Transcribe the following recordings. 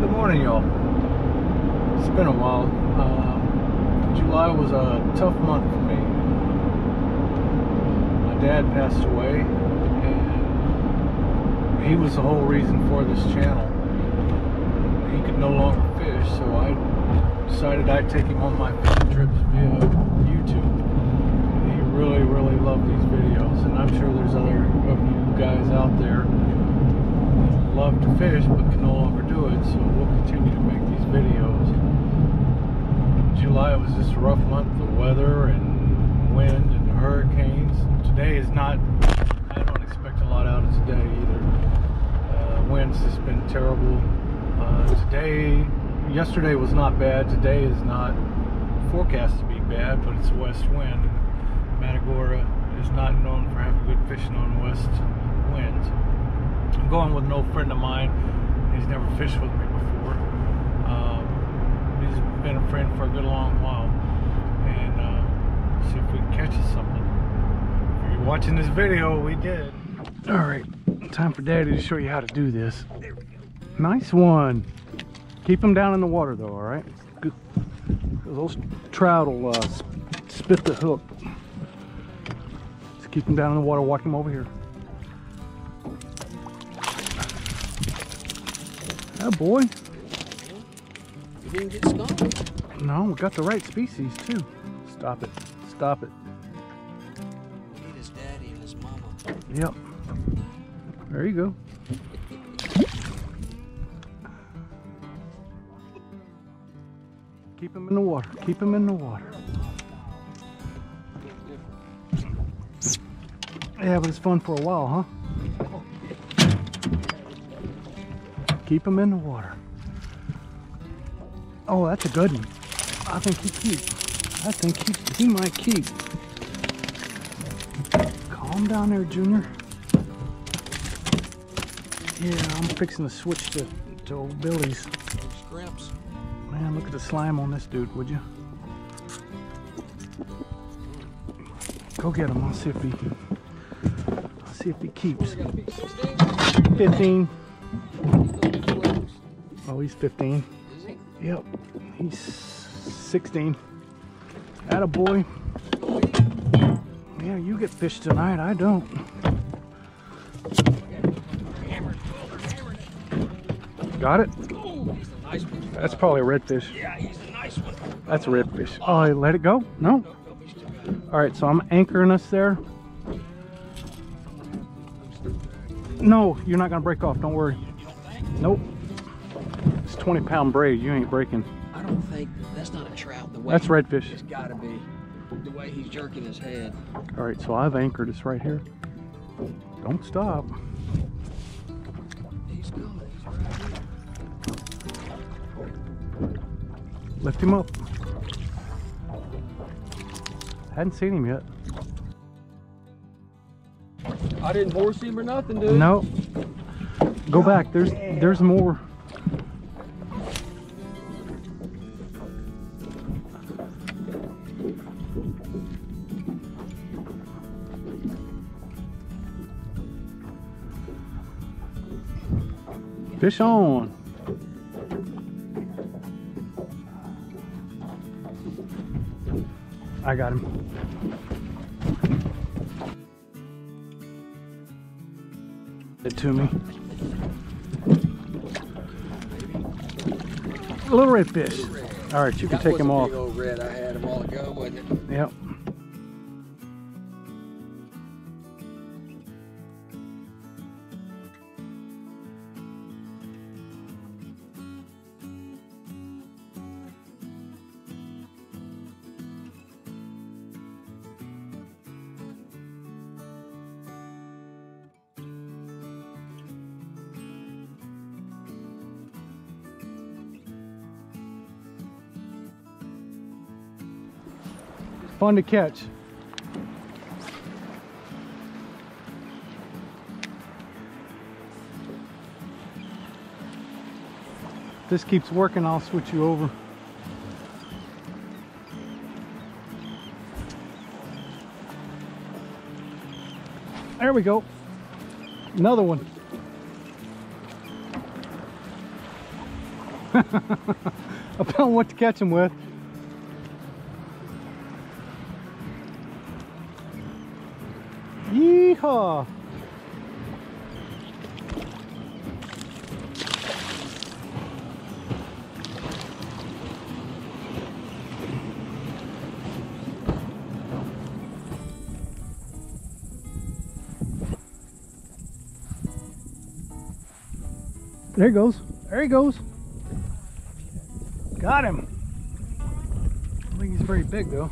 Good morning, y'all. It's been a while. Uh, July was a tough month for me. My dad passed away, and he was the whole reason for this channel. He could no longer fish, so I decided I'd take him on my fishing trips via YouTube. He really, really loved these videos, and I'm sure there's other of you guys out there love to fish but can no longer do it, so we'll continue to make these videos. July was just a rough month, the weather and wind and hurricanes. Today is not, I don't expect a lot out of today either. Uh, wind's just been terrible. Uh, today, yesterday was not bad. Today is not forecast to be bad, but it's west wind. Matagorda is not known for having good fishing on west winds. I'm going with an old friend of mine. He's never fished with me before. Um, he's been a friend for a good long while. And uh, see if we can catch something. If you're watching this video, we did. All right, time for Daddy to show you how to do this. Nice one. Keep them down in the water though, all right? Those trout will uh, spit the hook. Just keep them down in the water. Walk them over here. Oh boy. You didn't get. No, we got the right species too. Stop it. Stop it. Need his daddy and his mama. Yep. There you go. Keep him in the water. Keep him in the water. Yeah, but it's fun for a while, huh? Keep them in the water. Oh, that's a good one. I think he keeps. I think he, he might keep. Calm down there, Junior. Yeah, I'm fixing to switch to, to old Billy's. Scrimps. Man, look at the slime on this dude, would you? Go get him. I'll see if he. I'll see if he keeps. Gotta be 16? 15. Oh, he's 15. Is he? Yep. He's 16. Atta boy. Yeah, you get fish tonight. I don't. Hammered. Well, they're hammering it. Got it? Oh, nice. That's probably a redfish. Yeah, he's a nice one. That's a redfish. Oh, he let it go? No? Nope, nope, he's too good. All right, so I'm anchoring us there. No, you're not gonna break off. Don't worry. You don't think? Nope. It's 20 pound braid. You ain't breaking. I don't think that's not a trout. The way That's redfish. It's gotta be the way he's jerking his head. All right, so I've anchored us right here. Don't stop. He's coming. He's right here. Lift him up. Hadn't seen him yet. I didn't horse him or nothing, dude. No. Go back. There's there's more. Fish on. I got him. It to me. A little red fish. All right, you can take was him off. Big old red I had a while ago, wasn't it? Yep. Fun to catch. This keeps working, I'll switch you over. There we go. Another one. about what to catch them with. There he goes. There he goes. Got him. I think he's very big though.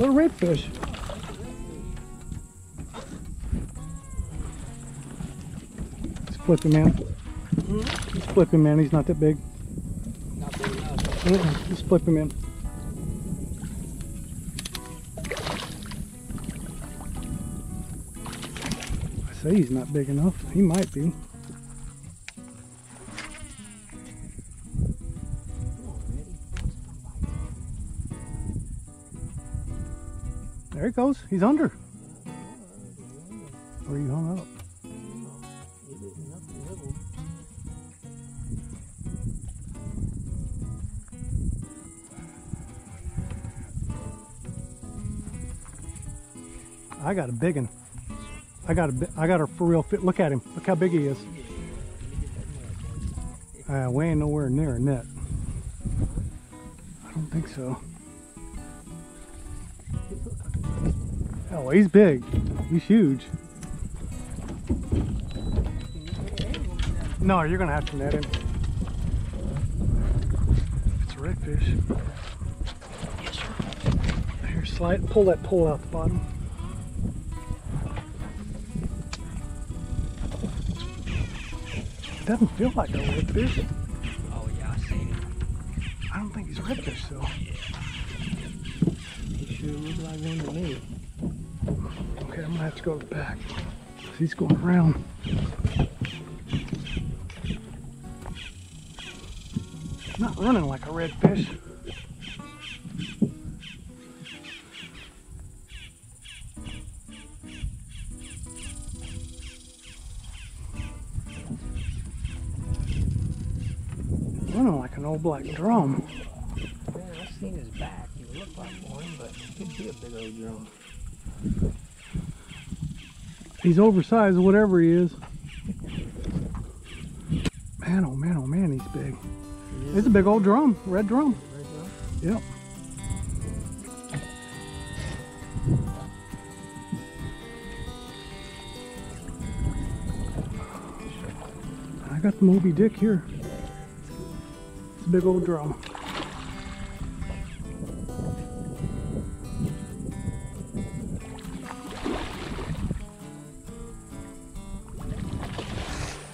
Little redfish. He's flipping man. He's flipping man. He's not that big. Not He's flipping man. I say he's not big enough. He might be. He goes. He's under. Or you hung up. I got a big one. I got a I got a for real fit. Look at him. Look how big he is. Uh, we ain't nowhere near a net. I don't think so. Oh, he's big. He's huge. No, you're gonna have to net him. It's a redfish. Here, slide. Pull that pole out the bottom. It doesn't feel like a redfish. Oh yeah, I seen him. I don't think he's a redfish though. He sure looked like one to me. Okay, I'm gonna have to go back. He's going around. Not running like a redfish. Running like an old black drum. Yeah, I've seen his back. He looked like one, but he could be a big old drum. He's oversized, whatever he is. Man, oh man, oh man, he's big. It's a big old drum, red drum. Red drum? Yep. I got the Moby Dick here. It's a big old drum.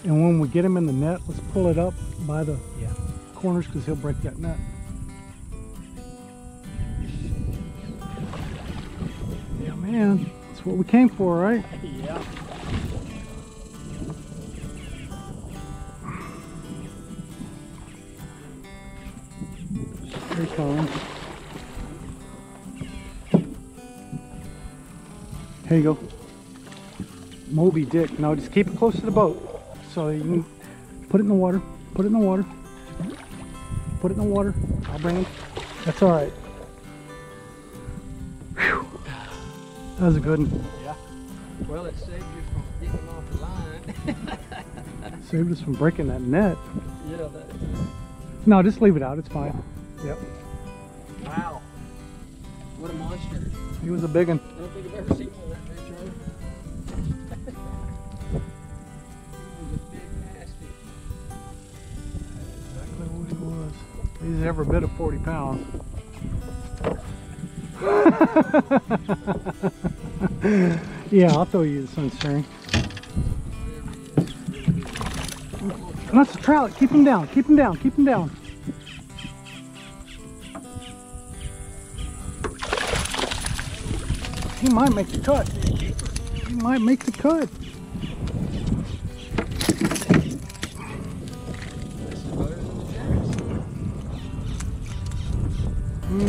And when we get him in the net, let's pull it up by the Yeah. corners because he'll break that net. Yeah, man, that's what we came for, right? yeah. Here he comes. Here you go. Moby Dick. Now just keep it close to the boat. So you can put it in the water. Put it in the water. Put it in the water. I'll bring it. That's all right. Whew. That was a good one. Yeah. Well, it saved you from getting off the line. Saved us from breaking that net. yeah, that. No, just leave it out. It's fine. Yep. Wow. What a monster. He was a big one. I don't think I've ever seen He's every bit of 40 pounds. yeah, I'll throw you the sunstring. And that's a trout. Keep him down. Keep him down. Keep him down. He might make the cut. He might make the cut.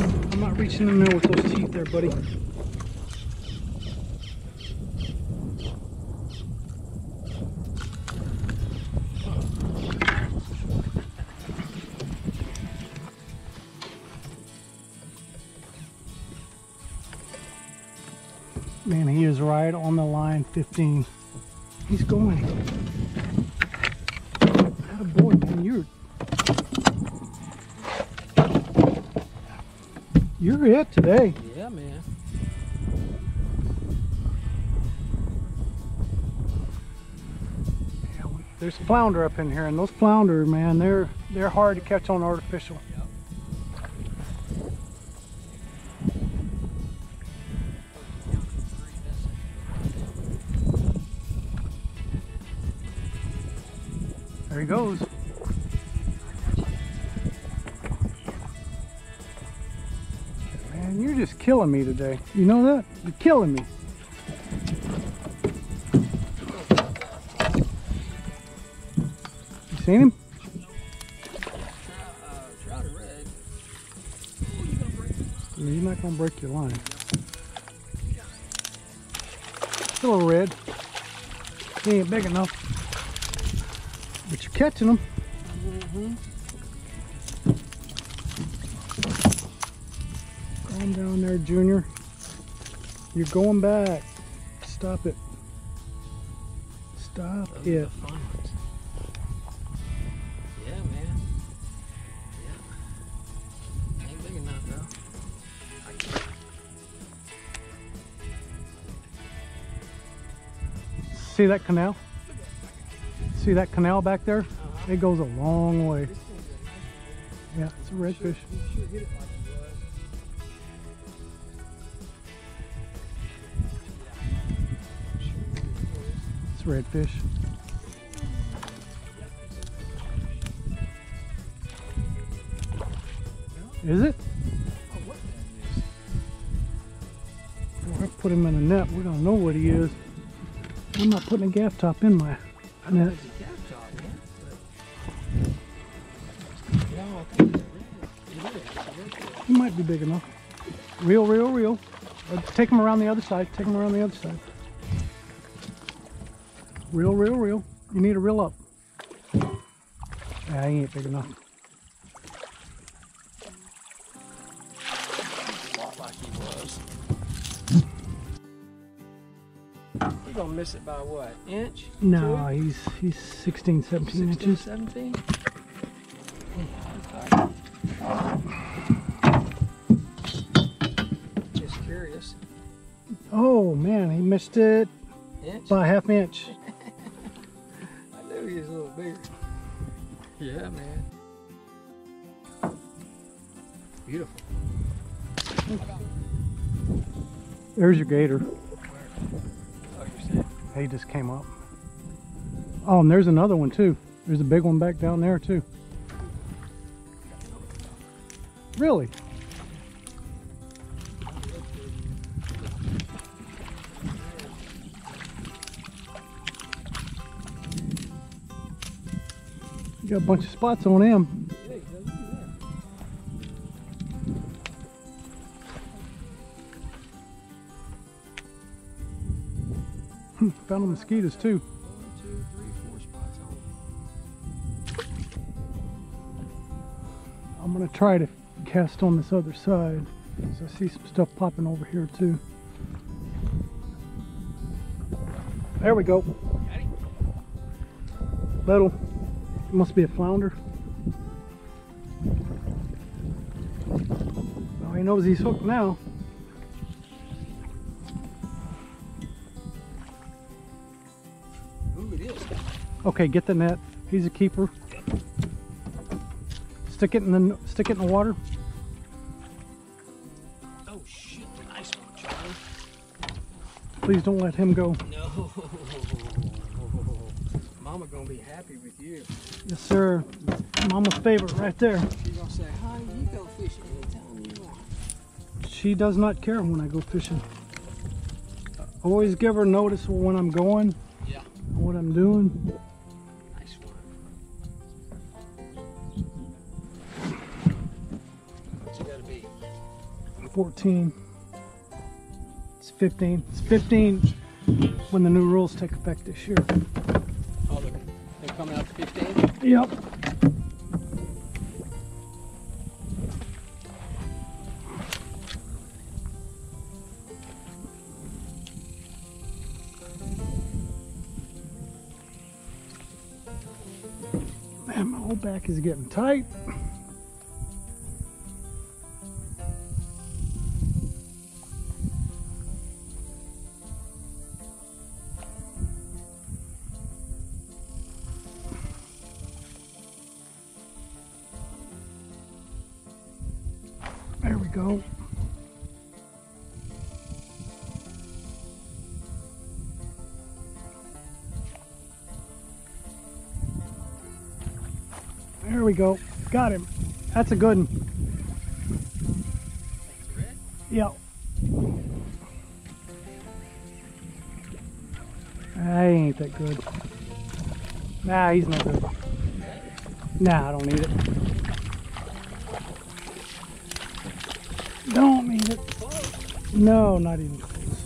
I'm not reaching in there with those teeth there, buddy. Man, he is right on the line 15. He's going. You're it today. Yeah, man. Yeah, we- There's flounder up in here, and those flounder, man, they're they're hard to catch on artificial. Killing me today. You know that? You're killing me. You seen him? You're not gonna break your line. A red. He ain't big enough. But you're catching them. Mm-hmm. Down there, Junior. You're going back. Stop it. Stop Those it. the fun ones. Yeah, man. Yeah. Ain't big enough though. See that canal? See that canal back there? Uh-huh. It goes a long way. Yeah, it's a redfish. Redfish. Is it? I put him in a net, we're gonna know what he is. I'm not putting a gaff top in my net. He might be big enough. Reel, reel. Uh, take him around the other side. Take him around the other side. Reel, reel, reel. You need to reel up. Yeah, he ain't big enough. Like he was. Gonna miss it by what? Inch? No, he's he's 16, 17 16, inches. 17? Just curious. Oh man, he missed it Inch? by a half inch. I knew he was a little bigger. Yeah, man. Beautiful. There's your gator. Oh. He just came up. Oh, and there's another one too. There's a big one back down there too. Really? Got a bunch of spots on him. That. Hmm, found the mosquitoes too. I'm gonna try to cast on this other side. So I see some stuff popping over here too. There we go. Little. It must be a flounder. Oh, he knows he's hooked now. Ooh, it is. Okay, get the net. He's a keeper. Stick it in the stick it in the water. Oh, shit. Nice one, Charlie. Please don't let him go. No. Mama gonna be happy with you. Yes, sir. Mama's favorite right there. She's gonna say, honey, you go fishing anytime you want. She does not care when I go fishing. Always give her notice when I'm going, Yeah. what I'm doing. Nice one. What's it gotta be? 14. It's 15. It's 15 when the new rules take effect this year. Yep. Man, my whole back is getting tight. There we go. Got him. That's a good one. Yep. I ain't that good. Nah, he's no good. Nah, I don't need it. Don't need it. No, not even close.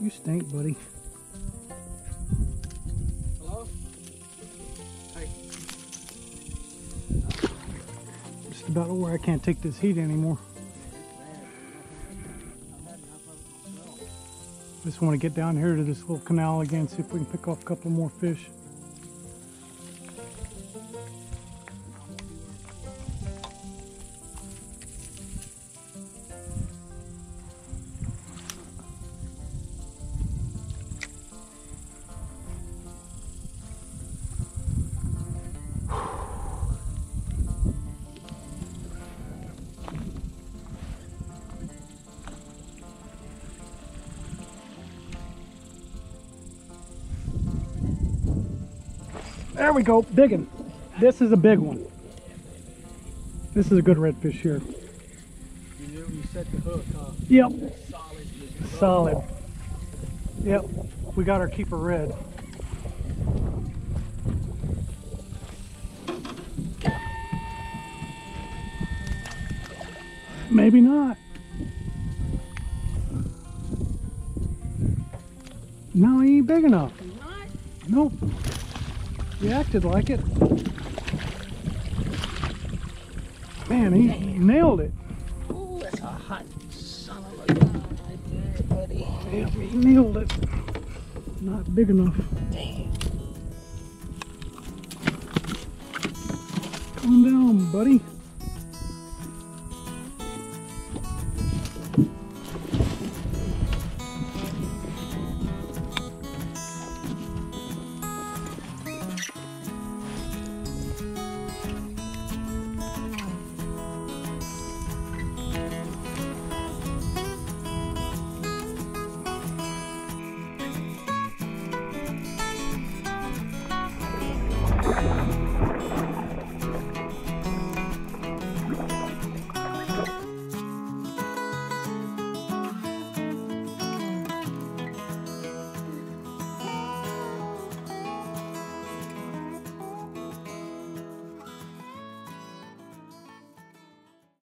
You stink, buddy. About where I can't take this heat anymore. Just want to get down here to this little canal again, see if we can pick off a couple more fish. There we go, big one. This is a big one. This is a good redfish here. You knew you set the hook, huh? Yep, Solid. solid. Yep, we got our keeper red. Maybe not. No, he ain't big enough. Nope. He acted like it. Man, he nailed it. Ooh, that's a hot son of a gun right there, buddy. Yep, he nailed it. Not big enough. Damn. Calm down, buddy.